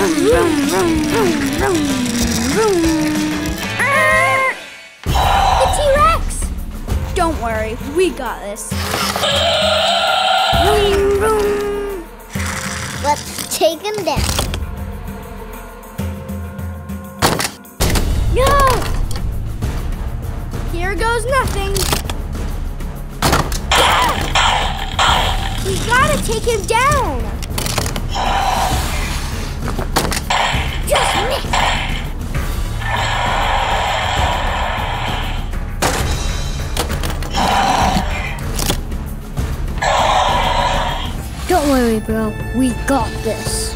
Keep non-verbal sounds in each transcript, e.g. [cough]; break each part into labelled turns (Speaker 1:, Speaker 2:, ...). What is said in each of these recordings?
Speaker 1: The T-Rex! Don't worry, we got this.
Speaker 2: Let's take him down.
Speaker 1: No! Here goes nothing. We gotta take him down! Worry, bro. We got this.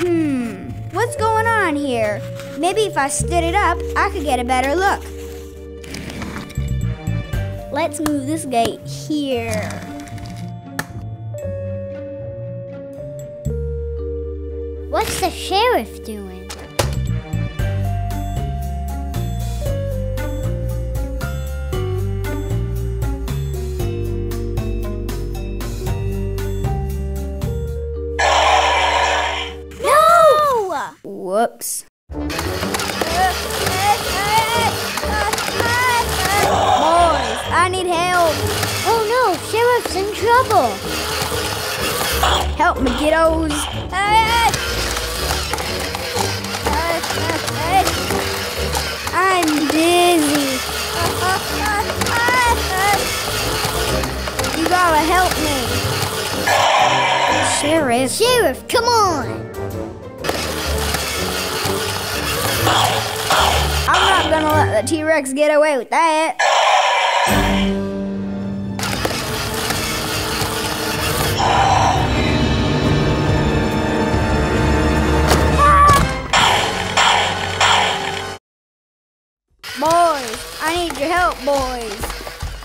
Speaker 1: Hmm, what's going on here? Maybe if I stood it up, I could get a better look. Let's move this gate here.
Speaker 2: What's the sheriff doing?
Speaker 1: Help me, kiddos. I'm dizzy. You gotta help me. Sheriff.
Speaker 2: Sheriff, come on.
Speaker 1: I'm not gonna let the T-Rex get away with that. Boys, I need your help, boys.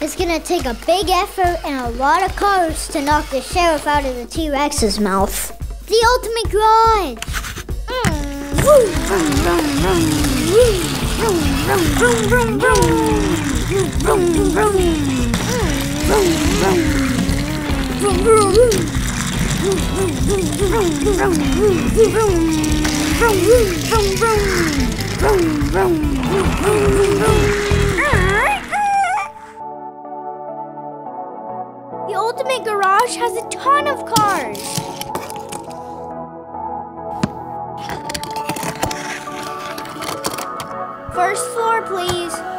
Speaker 2: It's gonna take a big effort and a lot of cars to knock the sheriff out of the T-Rex's mouth. The ultimate garage. [laughs]
Speaker 1: The Ultimate Garage has a ton of cars. First floor, please.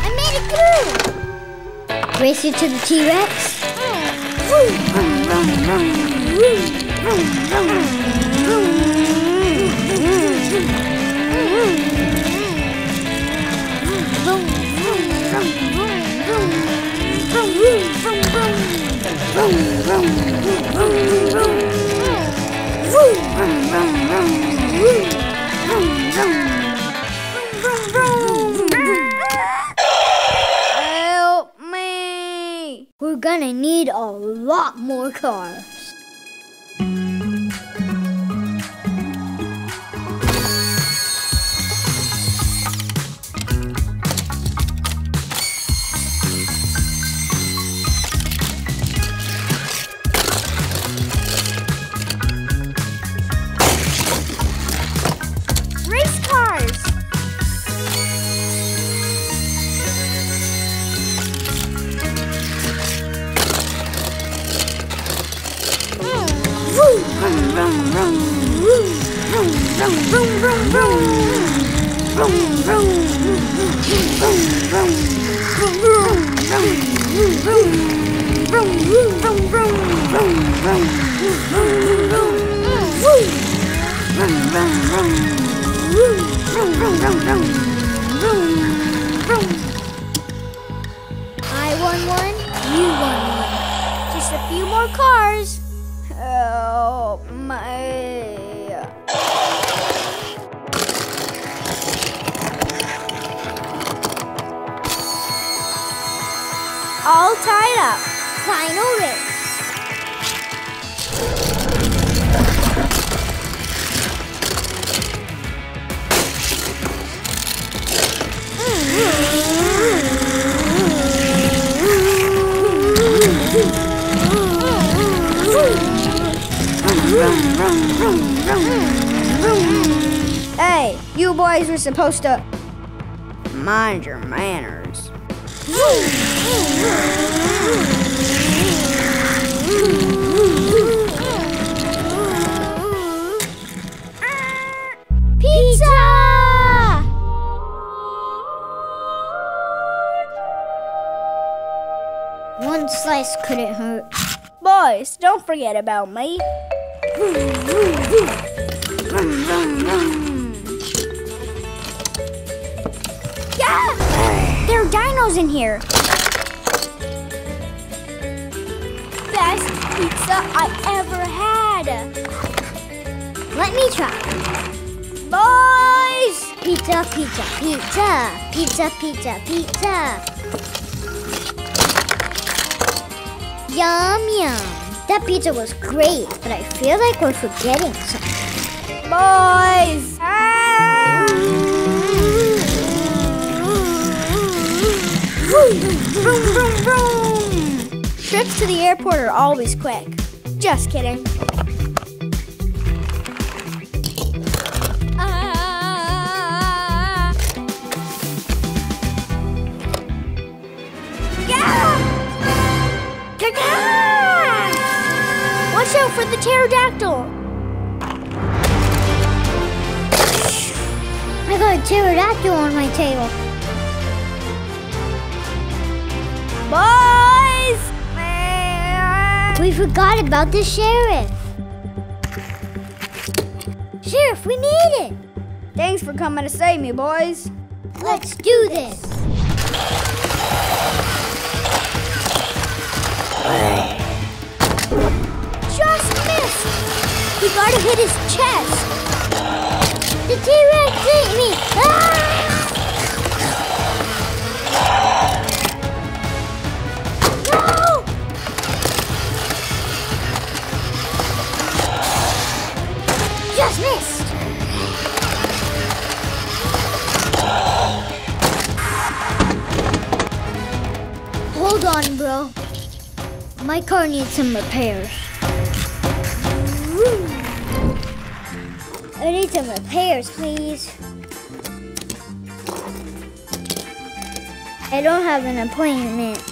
Speaker 2: I made it through. Race you to the T-Rex. Gonna need a lot more cars. I won one, you won one.
Speaker 1: Just a few more cars. Oh my. All tied up.
Speaker 2: Final race. Hmm.
Speaker 1: Hey, you boys were supposed to mind your manners.
Speaker 2: Pizza! One slice couldn't hurt.
Speaker 1: Boys, don't forget about me. Yeah! There are dinos in here. Best pizza I ever had.
Speaker 2: Let me try.
Speaker 1: Boys!
Speaker 2: Pizza, pizza, pizza. Pizza, pizza, pizza. Yum, yum. That pizza was great, but I feel like we're forgetting something.
Speaker 1: Boys! Vroom, vroom, vroom. Trips to the airport are always quick. Just kidding.
Speaker 2: I got a pterodactyl on my tail.
Speaker 1: Boys!
Speaker 2: We forgot about the sheriff. Sheriff, we need it.
Speaker 1: Thanks for coming to save me, boys.
Speaker 2: Let's do this.
Speaker 1: Just missed. We gotta hit his chest.
Speaker 2: The T-Rex ate me. Ah! No! Just missed. Hold on, bro. My car needs some repairs. I need some repairs, please. I don't have an appointment.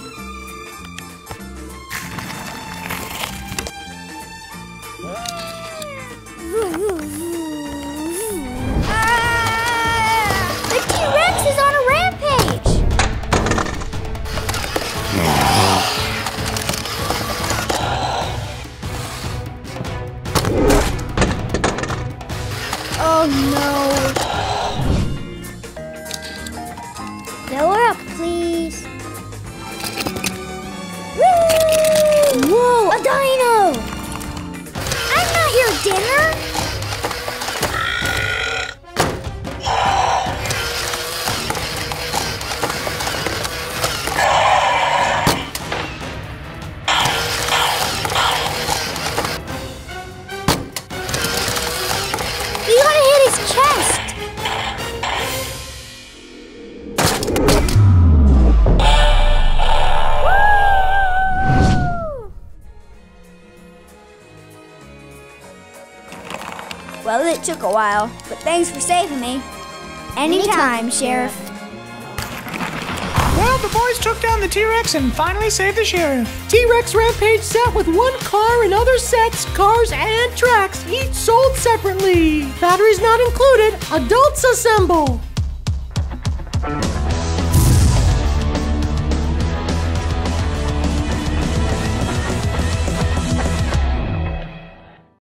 Speaker 1: It took a while, but thanks for saving me. Anytime,
Speaker 2: Anytime,
Speaker 1: Sheriff.
Speaker 3: Well, the boys took down the T-Rex and finally saved the sheriff. T-Rex Rampage set with one car and other sets, cars, and tracks, each sold separately. Batteries not included. Adults assemble.